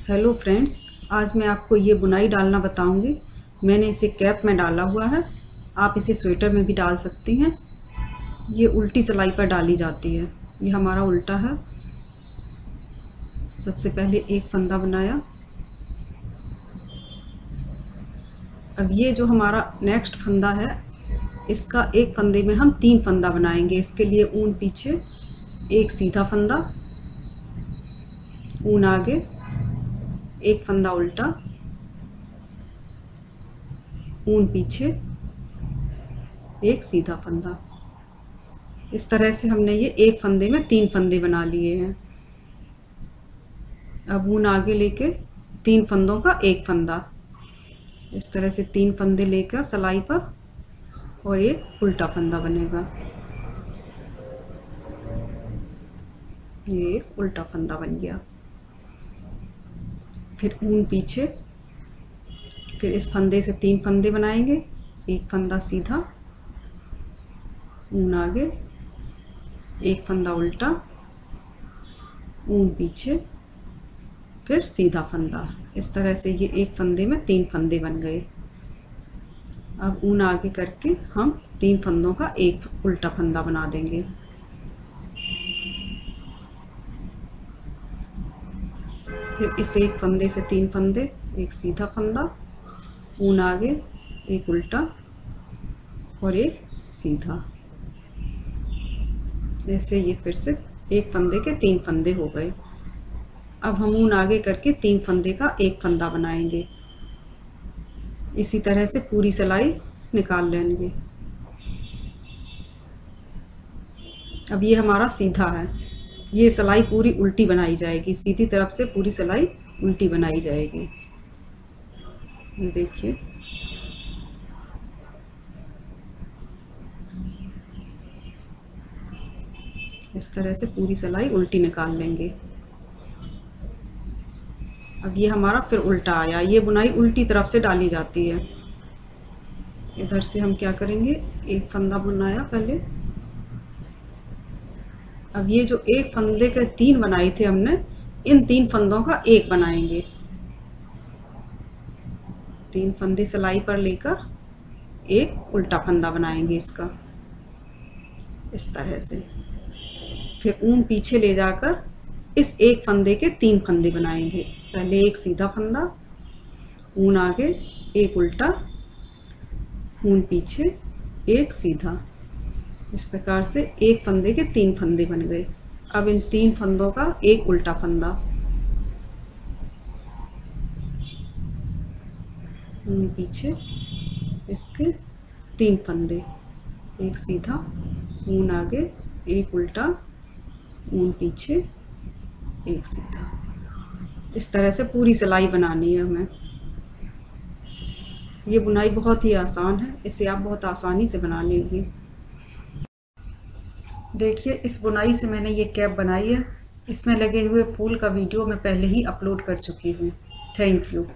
Hello friends, आज मैं आपको ये बुनाई डालना बताऊँगी। मैंने इसे कैप में डाला हुआ है। आप इसे स्वेटर में भी डाल सकती हैं। ये उल्टी सिलाई पर डाली जाती है। ये हमारा उल्टा है। सबसे पहले एक फंदा बनाया। अब ये जो हमारा नेक्स्ट फंदा है, इसका एक फंदे में हम तीन फंदा बनाएँगे। इसके लिए ऊन पीछे, एक सीधा फंदा, ऊन आगे। एक फंदा उल्टा, ऊन पीछे, एक सीधा फंदा। इस तरह से हमने ये एक फंदे में तीन फंदे बना लिए हैं। अब ऊन आगे लेके तीन फंदों का एक फंदा। इस तरह से तीन फंदे लेकर सलाई पर और एक उल्टा फंदा बनेगा। ये एक उल्टा फंदा बन गया। फिर ऊन पीछे, फिर इस फंदे से तीन फंदे बनाएँगे, एक फंदा सीधा, ऊन आगे, एक फंदा उल्टा, ऊन पीछे, फिर सीधा फंदा। इस तरह से ये एक फंदे में तीन फंदे बन गए। अब ऊन आगे करके हम तीन फंदों का एक उल्टा फंदा बना देंगे। फिर इसे एक फंदे से तीन फंदे, एक सीधा फंदा, ऊन आगे, एक उल्टा और एक सीधा। जैसे ये फिर से एक फंदे के तीन फंदे हो गए। अब हम ऊन आगे करके तीन फंदे का एक फंदा बनाएँगे। इसी तरह से पूरी सिलाई निकाल लेंगे। अब ये हमारा सीधा है। ये सिलाई पूरी उल्टी बनाई जाएगी। सीधी तरफ़ से पूरी सिलाई उल्टी बनाई जाएगी। ये देखिए। इस तरह से पूरी सिलाई उल्टी निकाल लेंगे। अब ये हमारा फिर उल्टा आया। ये बुनाई उल्टी तरफ़ से डाली जाती है। इधर से हम क्या करेंगे? एक फंदा बुनाया पहले। अब ये जो एक फंदे के तीन बनाए थे हमने, इन तीन फंदों का एक बनाएँगे। तीन फंदे सिलाई पर लेकर एक उल्टा फंदा बनाएँगे इसका, इस तरह से। फिर ऊन पीछे ले जाकर इस एक फंदे के तीन फंदे बनाएँगे। पहले एक सीधा फंदा, ऊन आगे एक उल्टा, ऊन पीछे एक सीधा। इस प्रकार से एक फंदे के तीन फंदे बन गए। अब इन तीन फंदों का एक उल्टा फंदा। पीछे इसके तीन फंदे। एक सीधा, ऊन आगे, एक उल्टा, ऊन पीछे, एक सीधा। इस तरह से पूरी सिलाई बनानी है हमें। ये बुनाई बहुत ही आसान है। इसे आप बहुत आसानी से बना लेंगे। देखिए, इस बुनाई से मैंने ये कैप बनाई है। इसमें लगे हुए फूल का वीडियो मैं पहले ही अपलोड कर चुकी हूँ। Thank you.